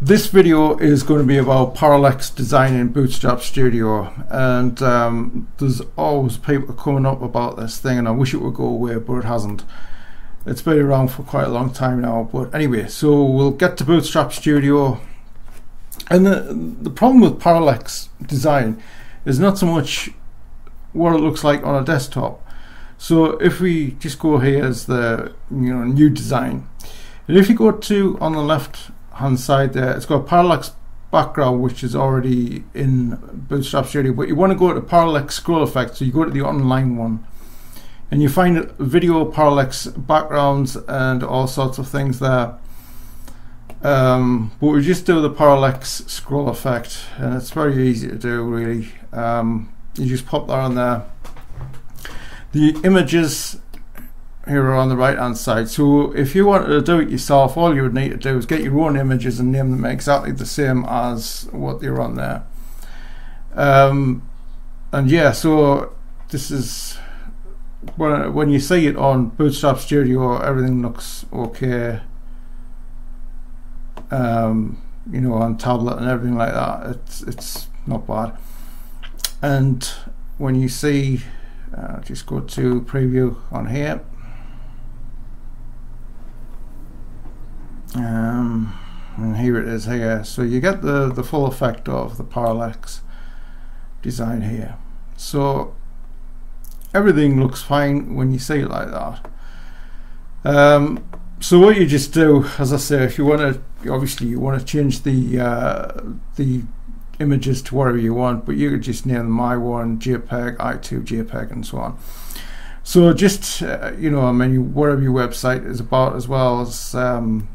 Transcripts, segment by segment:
This video is going to be about Parallax design in Bootstrap Studio and um, there's always people coming up about this thing and I wish it would go away but it hasn't. It's been around for quite a long time now but anyway so we'll get to Bootstrap Studio and the, the problem with Parallax design is not so much what it looks like on a desktop. So if we just go here as the you know new design and if you go to on the left hand side there. It's got a parallax background which is already in Bootstrap Studio but you want to go to parallax scroll effect so you go to the online one and you find video parallax backgrounds and all sorts of things there. Um, but we just do the parallax scroll effect and it's very easy to do really. Um, you just pop that on there. The images here on the right hand side. So if you wanted to do it yourself all you would need to do is get your own images and name them exactly the same as what they're on there. Um, and yeah so this is when, when you see it on Bootstrap Studio everything looks okay. Um, you know on tablet and everything like that it's it's not bad. And when you see uh, just go to preview on here um, and here it is here. So you get the the full effect of the parallax design here. So everything looks fine when you see it like that. Um, so what you just do as I say if you want to obviously you want to change the uh, the images to whatever you want but you could just name them i1 jpeg i2 jpeg and so on. So just uh, you know I mean whatever your website is about as well as um,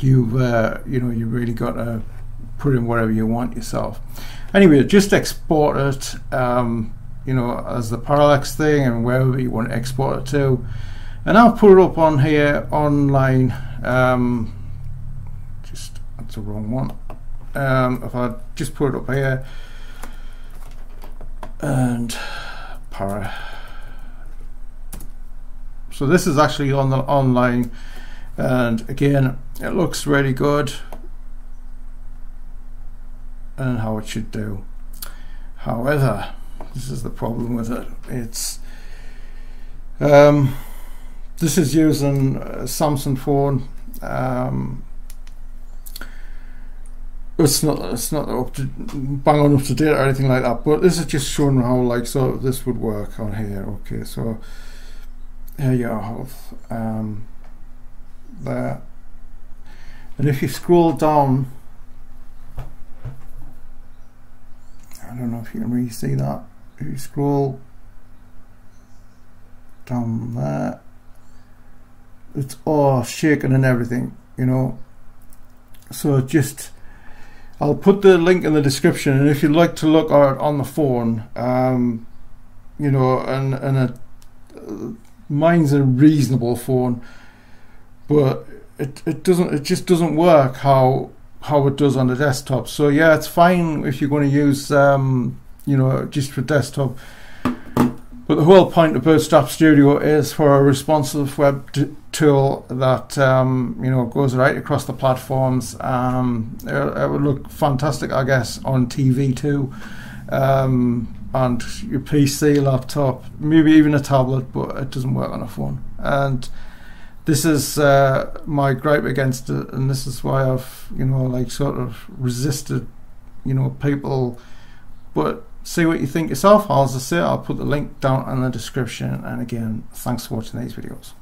you've uh, you know you really got to put in whatever you want yourself. Anyway just export it um, you know as the parallax thing and wherever you want to export it to. And I'll put it up on here online um, just that's the wrong one. Um, if I just put it up here. And para. So this is actually on the online and again it looks really good. And how it should do. However this is the problem with it. It's um, this is using a Samsung phone. Um, it's not it's not up to bang on up to date or anything like that but this is just showing how like so this would work on here. Okay so here you have um, there. And if you scroll down I don't know if you can really see that. If you scroll down there it's all shaking and everything you know. So just I'll put the link in the description and if you'd like to look at on the phone um, you know and, and a, uh, mine's a reasonable phone but it, it doesn't it just doesn't work how how it does on the desktop so yeah it's fine if you're going to use um, you know just for desktop but the whole point of Bootstrap Studio is for a responsive web tool that um, you know goes right across the platforms. Um, it, it, would look fantastic, I guess, on TV too, um, and your PC, laptop, maybe even a tablet, but it doesn't work on a phone. And this is uh, my gripe against it, and this is why I've you know like sort of resisted you know people, but see what you think yourself. As I say, I'll put the link down in the description. And again, thanks for watching these videos.